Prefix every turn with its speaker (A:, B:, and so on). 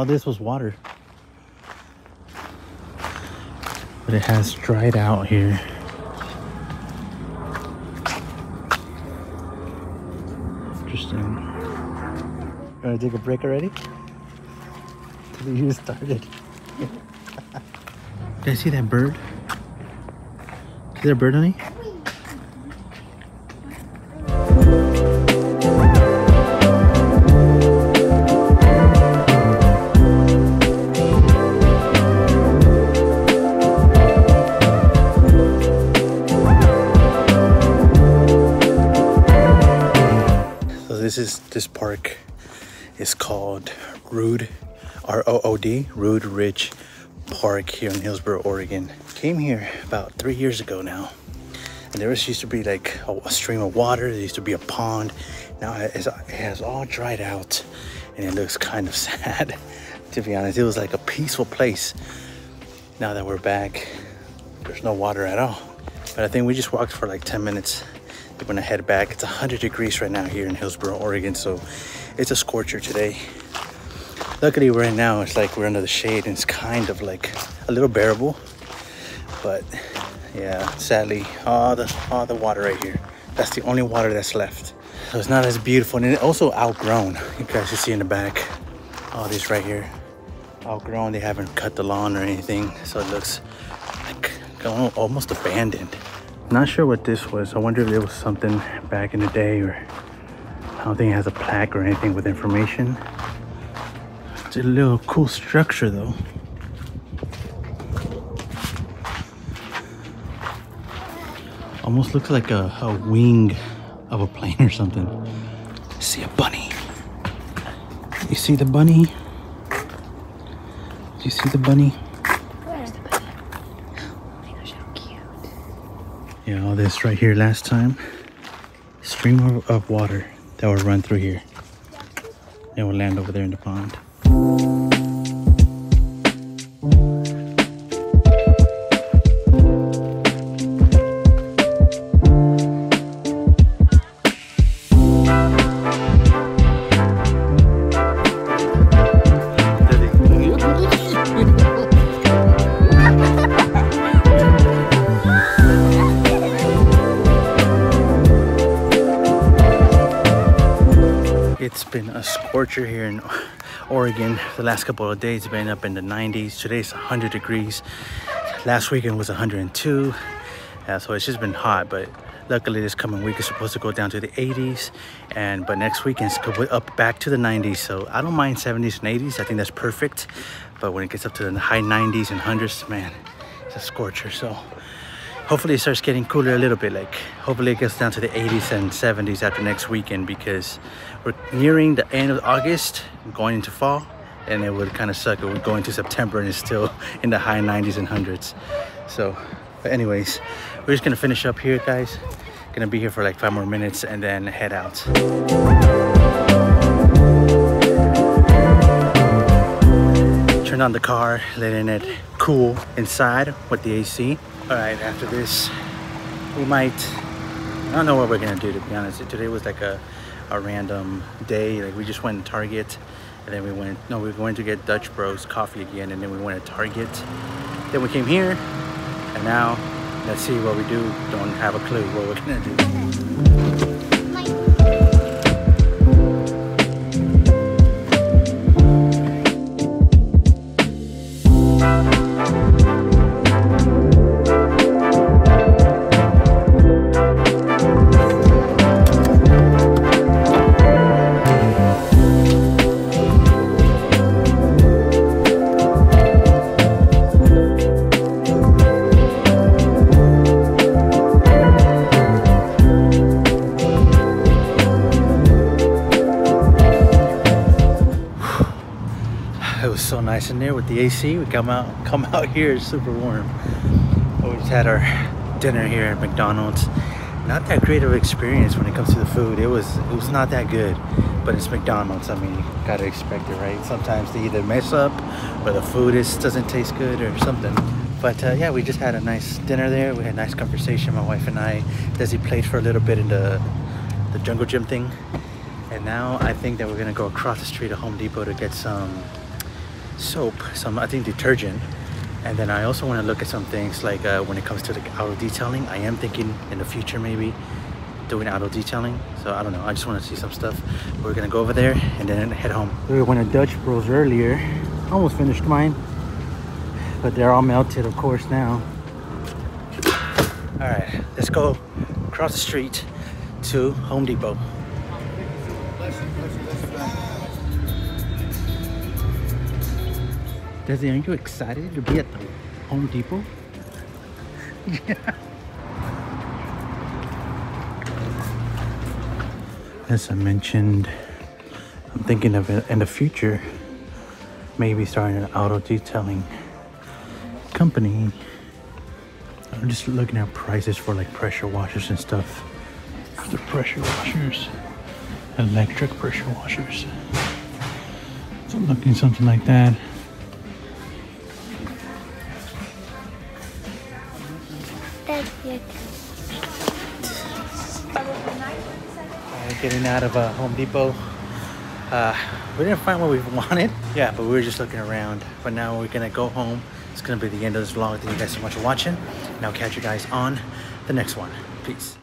A: Oh, this was water. But it has dried out here. Interesting. Gonna take a break already? Till you started. Did I see that bird? Is there a bird, on So this is this park is called Rood R O O D Rood Bridge Park here in Hillsboro, Oregon. Came here about three years ago now. And there was used to be like a, a stream of water. There used to be a pond. Now it has all dried out and it looks kind of sad. to be honest, it was like a peaceful place. Now that we're back, there's no water at all. But I think we just walked for like 10 minutes. We're gonna head back. It's 100 degrees right now here in Hillsboro, Oregon. So it's a scorcher today. Luckily right now it's like we're under the shade and it's kind of like a little bearable. But yeah, sadly, all the all the water right here. That's the only water that's left. So it's not as beautiful and it also outgrown. You guys can see in the back. All these right here. Outgrown. They haven't cut the lawn or anything. So it looks like almost abandoned. Not sure what this was. I wonder if it was something back in the day or I don't think it has a plaque or anything with information. It's a little cool structure though. Almost looks like a, a wing of a plane or something. I see a bunny. You see the bunny? Do you see the bunny? All this right here last time. Stream of, of water that will run through here. It will land over there in the pond. It's been a scorcher here in Oregon. The last couple of days been up in the 90s. Today's 100 degrees. Last weekend was 102. Yeah, so it's just been hot, but luckily this coming week is supposed to go down to the 80s. And but next weekend's up back to the 90s. So I don't mind 70s and 80s. I think that's perfect. But when it gets up to the high 90s and 100s, man, it's a scorcher. So hopefully it starts getting cooler a little bit like hopefully it gets down to the 80s and 70s after next weekend because we're nearing the end of august going into fall and it would kind of suck if we're going to september and it's still in the high 90s and hundreds. So but anyways we're just gonna finish up here guys. Gonna be here for like five more minutes and then head out. Turn on the car letting it cool inside with the ac all right after this we might i don't know what we're gonna do to be honest. Today was like a, a random day. Like we just went to target and then we went no we went to get dutch bros coffee again and then we went to target. Then we came here and now let's see what we do. Don't have a clue what we're gonna do it was so nice in there with the AC. We come out come out here, it's super warm. We just had our dinner here at McDonald's. Not that great of an experience when it comes to the food. It was it was not that good, but it's McDonald's. I mean, you gotta expect it, right? Sometimes they either mess up or the food is doesn't taste good or something. But uh, yeah, we just had a nice dinner there. We had a nice conversation. My wife and I. Desi played for a little bit in the the jungle gym thing, and now I think that we're gonna go across the street to Home Depot to get some soap, some I think detergent, and then I also want to look at some things like uh, when it comes to the auto detailing. I am thinking in the future maybe doing auto detailing. So I don't know. I just want to see some stuff. We're gonna go over there and then head home. We went to Dutch Bros earlier. Almost finished mine, but they're all melted, of course, now. All right, let's go across the street to Home Depot. Desi, aren't you excited to be at the Home Depot? As I mentioned, I'm thinking of it in the future, maybe starting an auto detailing company. I'm just looking at prices for like pressure washers and stuff. The pressure washers, electric pressure washers. So I'm looking something like that. Getting out of uh, Home Depot. Uh, we didn't find what we wanted. Yeah, but we were just looking around. But now we're gonna go home. It's gonna be the end of this vlog. Thank you guys so much for watching. And I'll catch you guys on the next one. Peace.